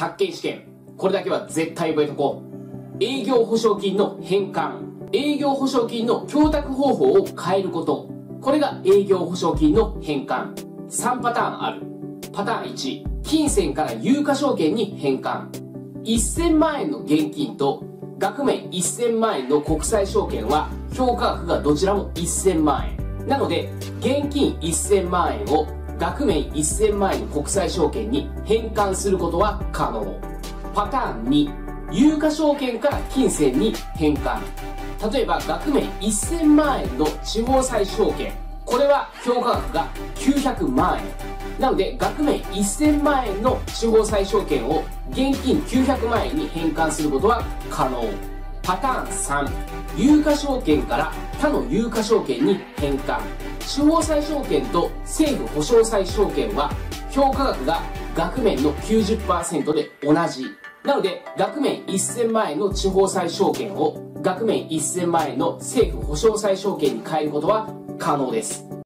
宅建試験。これだけは絶対覚えとこう。営業保証金の返還。営業保証金の供託方法を変えること。これが営業保証金の返還。3パターンある。パターン1、金銭から有価証券に返還。1000万円の現金と額面1000万円の国際証券は評価額がどちらも1000万円。なので、現金1000万円を額面1000万円の国際証券に返還することは可能。パターン2、有価証券から金銭に返還。例えば額面1000万円の地方債証券。これは評価額が900万円。なので額面1000万円の地方債証券を現金900万円に返還することは可能。パターン3、有価証券から他の有価証券に返還。地方債証券と政府保証債証券は評価額が額面の90%で同じ。なので、額面1000万円の地方債証券を額面1000万円の政府保証債証券に変えることは可能です。